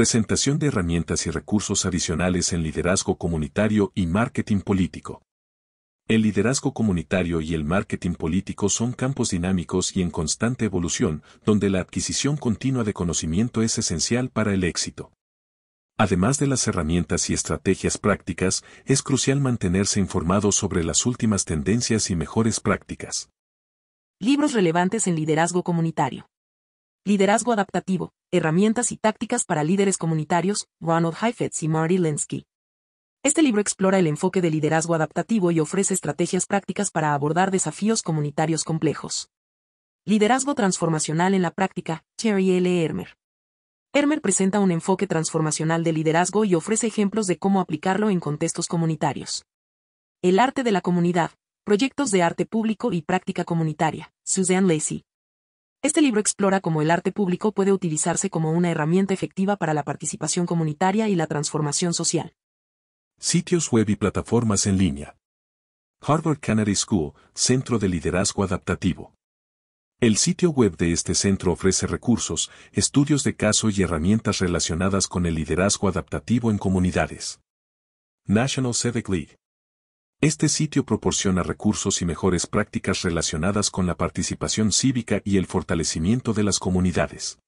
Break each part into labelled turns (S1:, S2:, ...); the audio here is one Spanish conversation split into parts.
S1: Presentación de herramientas y recursos adicionales en liderazgo comunitario y marketing político. El liderazgo comunitario y el marketing político son campos dinámicos y en constante evolución, donde la adquisición continua de conocimiento es esencial para el éxito. Además de las herramientas y estrategias prácticas, es crucial mantenerse informado sobre las últimas tendencias y mejores prácticas.
S2: Libros relevantes en liderazgo comunitario. Liderazgo adaptativo, herramientas y tácticas para líderes comunitarios, Ronald Heifetz y Marty Linsky. Este libro explora el enfoque de liderazgo adaptativo y ofrece estrategias prácticas para abordar desafíos comunitarios complejos. Liderazgo transformacional en la práctica, Cherry L. Hermer. Hermer presenta un enfoque transformacional de liderazgo y ofrece ejemplos de cómo aplicarlo en contextos comunitarios. El arte de la comunidad, proyectos de arte público y práctica comunitaria, Suzanne Lacey. Este libro explora cómo el arte público puede utilizarse como una herramienta efectiva para la participación comunitaria y la transformación social.
S1: Sitios web y plataformas en línea. Harvard Kennedy School, Centro de Liderazgo Adaptativo. El sitio web de este centro ofrece recursos, estudios de caso y herramientas relacionadas con el liderazgo adaptativo en comunidades. National Civic League. Este sitio proporciona recursos y mejores prácticas relacionadas con la participación cívica y el fortalecimiento de las comunidades.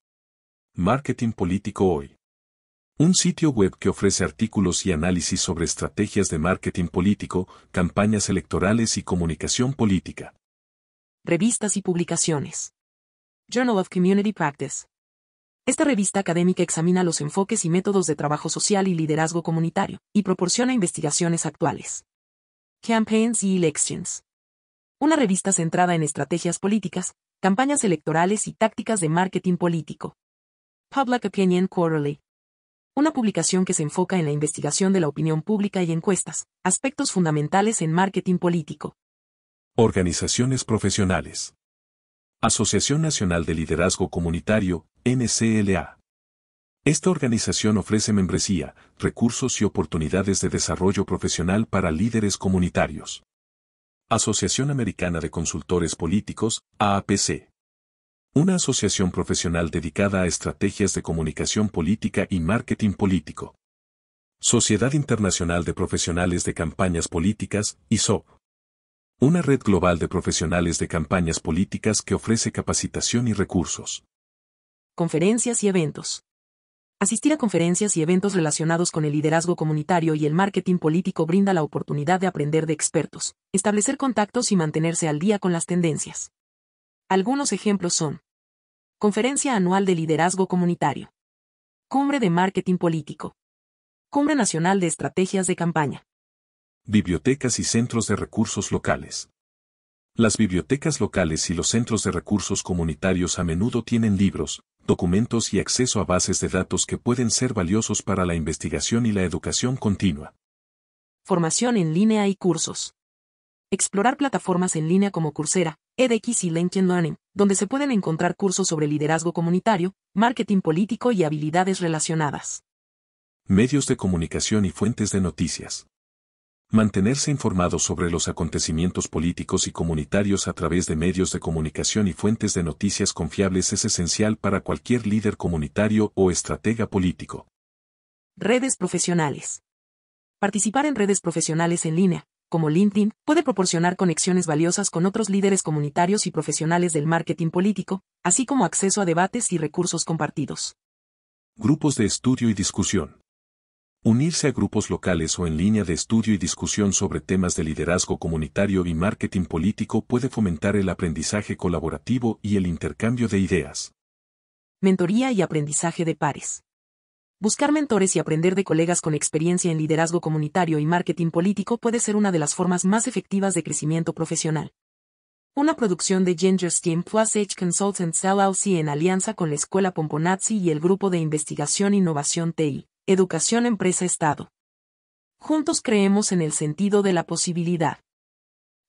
S1: Marketing Político Hoy. Un sitio web que ofrece artículos y análisis sobre estrategias de marketing político, campañas electorales y comunicación política
S2: revistas y publicaciones. Journal of Community Practice. Esta revista académica examina los enfoques y métodos de trabajo social y liderazgo comunitario, y proporciona investigaciones actuales. Campaigns y Elections. Una revista centrada en estrategias políticas, campañas electorales y tácticas de marketing político. Public Opinion Quarterly. Una publicación que se enfoca en la investigación de la opinión pública y encuestas, aspectos fundamentales en marketing político.
S1: Organizaciones profesionales. Asociación Nacional de Liderazgo Comunitario, NCLA. Esta organización ofrece membresía, recursos y oportunidades de desarrollo profesional para líderes comunitarios. Asociación Americana de Consultores Políticos, AAPC. Una asociación profesional dedicada a estrategias de comunicación política y marketing político. Sociedad Internacional de Profesionales de Campañas Políticas, ISOP. Una red global de profesionales de campañas políticas que ofrece capacitación y recursos.
S2: Conferencias y eventos. Asistir a conferencias y eventos relacionados con el liderazgo comunitario y el marketing político brinda la oportunidad de aprender de expertos, establecer contactos y mantenerse al día con las tendencias. Algunos ejemplos son Conferencia Anual de Liderazgo Comunitario. Cumbre de Marketing Político. Cumbre Nacional de Estrategias de Campaña
S1: bibliotecas y centros de recursos locales. Las bibliotecas locales y los centros de recursos comunitarios a menudo tienen libros, documentos y acceso a bases de datos que pueden ser valiosos para la investigación y la educación continua.
S2: Formación en línea y cursos. Explorar plataformas en línea como Coursera, edX y LinkedIn Learning, donde se pueden encontrar cursos sobre liderazgo comunitario, marketing político y habilidades relacionadas.
S1: Medios de comunicación y fuentes de noticias. Mantenerse informado sobre los acontecimientos políticos y comunitarios a través de medios de comunicación y fuentes de noticias confiables es esencial para cualquier líder comunitario o estratega político.
S2: Redes profesionales. Participar en redes profesionales en línea, como LinkedIn, puede proporcionar conexiones valiosas con otros líderes comunitarios y profesionales del marketing político, así como acceso a debates y recursos compartidos.
S1: Grupos de estudio y discusión. Unirse a grupos locales o en línea de estudio y discusión sobre temas de liderazgo comunitario y marketing político puede fomentar el aprendizaje colaborativo y el intercambio de ideas.
S2: Mentoría y aprendizaje de pares. Buscar mentores y aprender de colegas con experiencia en liderazgo comunitario y marketing político puede ser una de las formas más efectivas de crecimiento profesional. Una producción de Ginger Steam Plus H Consultants LLC en alianza con la Escuela Pomponazzi y el Grupo de Investigación e Innovación TI. Educación Empresa Estado. Juntos creemos en el sentido de la posibilidad.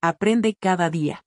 S2: Aprende cada día.